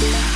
Yeah.